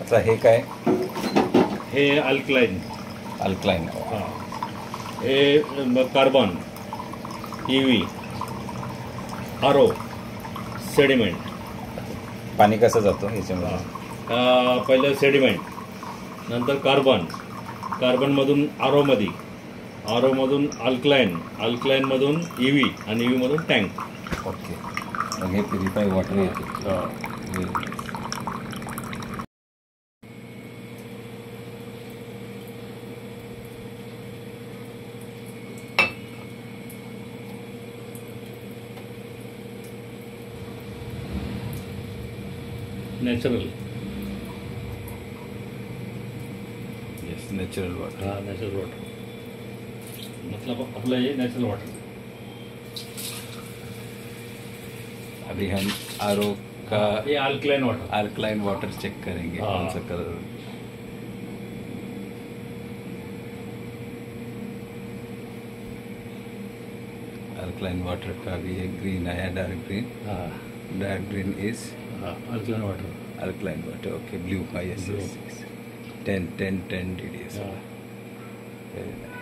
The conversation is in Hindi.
आता हे काय? हे अल्कलाईन अल्कलाईन हां. हे कार्बन ई व्ही आरो सेडिमेंट पाणी कसं जातं ह्याच्यामध्ये? पहिलं सेडिमेंट नंतर कार्बन कार्बनमधून आरोमध्ये आरोमधून अल्कलाईन अल्कलाईनमधून ई व्ही आणि ई व्हीमधून टँक ओके हे प्युरिफाय वॉटर येते. नॅचरल येस नॅचरल वॉटर हाँ नेचुरल वाटर मतलब आपलं हे नॅचरल वाटर अभी हम आर का हे alkaline water alkaline water check करेंगे हाँ। कौन सा कलर अल्कलाइन वाटर का भी ये ग्रीन आया डार्क ग्रीन हाँ. Dark green is uh, alkaline water. Alkaline water, okay, blue, ah, yes, blue. yes, yes. 10, 10, 10 DDS. Yeah. Very nice.